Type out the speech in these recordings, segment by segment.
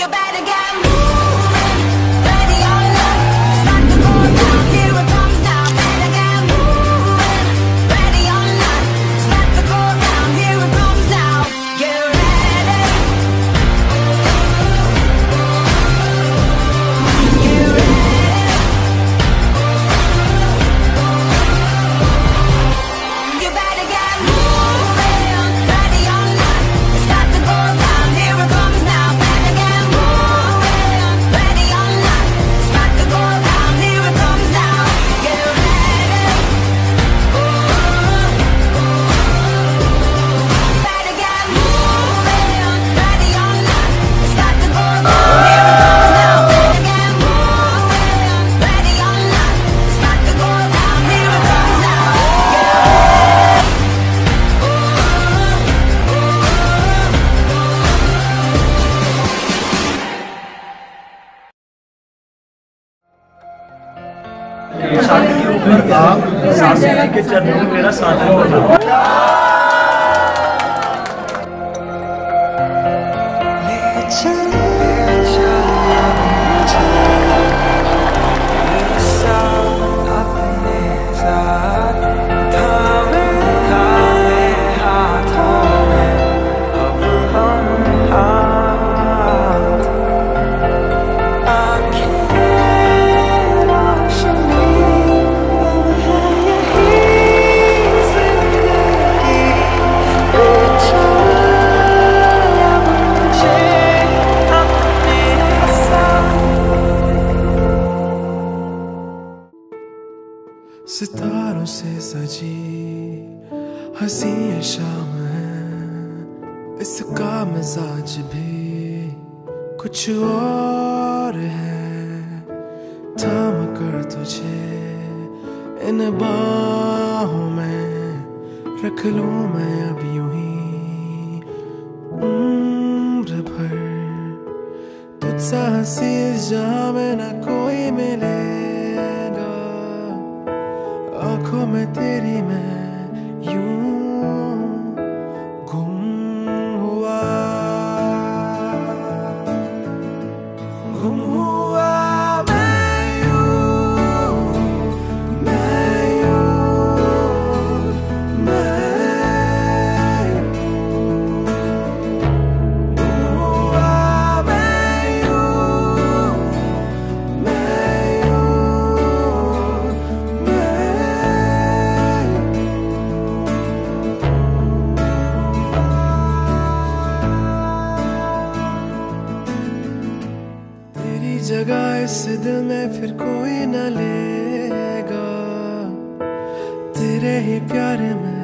You better get moving. शादी उम्र आप सासू जी के चरणों में मेरा साधन बनाओ हसी ये शाम है, इसका मिजाज भी कुछ और है। थाम कर तुझे इन बाहों में, रख लू मैं अब यू ही उम्र भर। तुझसा हसी जाम जहाँ ना कोई मिलेगा, आँखों में तेरी मैं दिल में फिर कोई न लेगा। तेरे ही प्यार में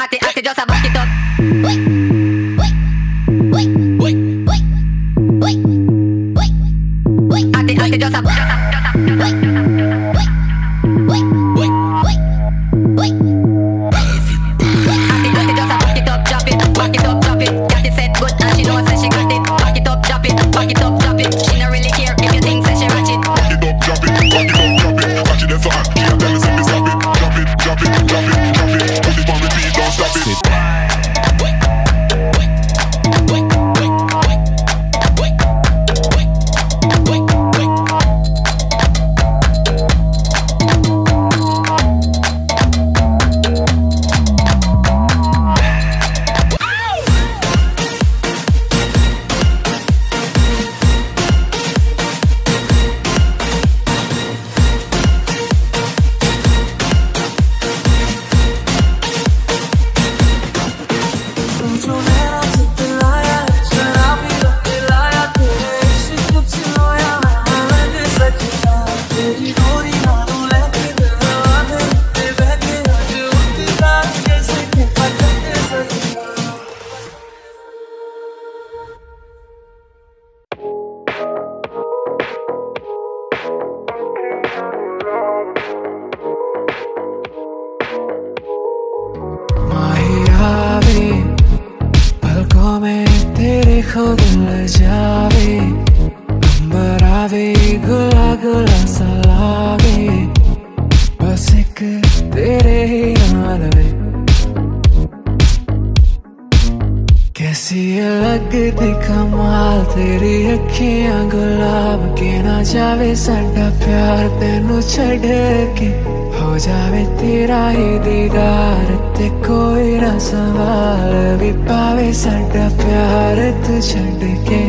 Ate, ate, yo sabes que todo. दिल जावे आवे गुला गुला सा बस एक तेरे ही नाल वे कैसी लगती कमाल, तेरी अखियाँ गुलाब के ना जावे, साडा प्यार तेनू छड़ के। हो जावे तेरा ही दीदार, ते कोई ना सवाल भी पावे साडा प्यार तू छड़ के।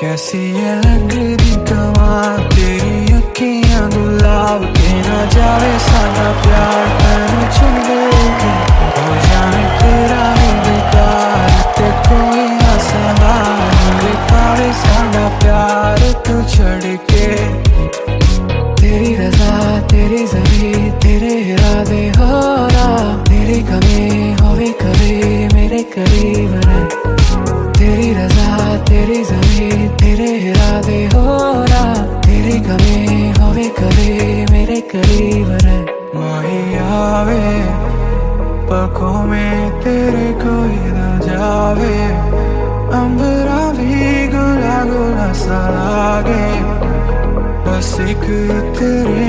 कैसी है लगती कमाल तेरी अखियाँ गुलाब के। ना जावे साडा प्यार, तेनू छड़ के। हो जावे तेरा ही दीदार, ते कोई ना सवाल भी पावे साडा प्यार तू छड़ के। तेरी रजा, तेरी जमी तेरे इरादे हो रहा तेरी कमी होवे कभी मेरे करीब रहे। तेरी रजा, तेरी जमी तेरे इरादे हो रहा तेरी कमी होवे कभी मेरे करीब रहे। माही आवे पलकों में तेरे कोई ना जावे। अंबरा भी गुला गुला सा लागे, बस एक तेरे